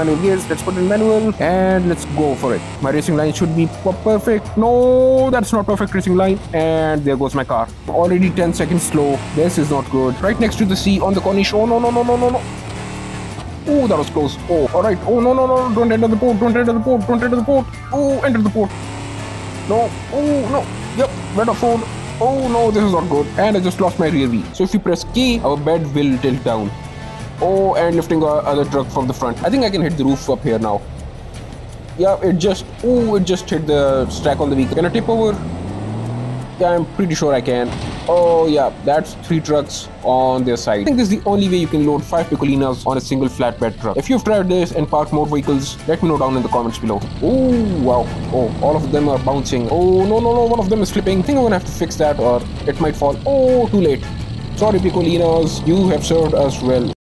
manual gears let's put in manual and let's go for it my racing line should be perfect no that's not perfect racing line and there goes my car already 10 seconds slow this is not good right next to the sea on the corniche oh no no no no no no Oh, that was close. Oh, all right. Oh, no, no, no. Don't enter the port. Don't enter the port. Don't enter the port. Oh, enter the port. No. Oh, no. Yep. Off road. Oh, no. This is not good. And I just lost my rear wheel. So if you press K, our bed will tilt down. Oh, and lifting our other truck from the front. I think I can hit the roof up here now. Yeah, it just... Oh, it just hit the stack on the vehicle. Can I tip over? Yeah, I'm pretty sure I can. Oh yeah, that's three trucks on their side. I think this is the only way you can load five Piccolinas on a single flatbed truck. If you've tried this and parked more vehicles, let me know down in the comments below. Oh wow, oh all of them are bouncing. Oh no no no, one of them is flipping. I think I'm gonna have to fix that or it might fall. Oh, too late. Sorry Piccolinas, you have served us well.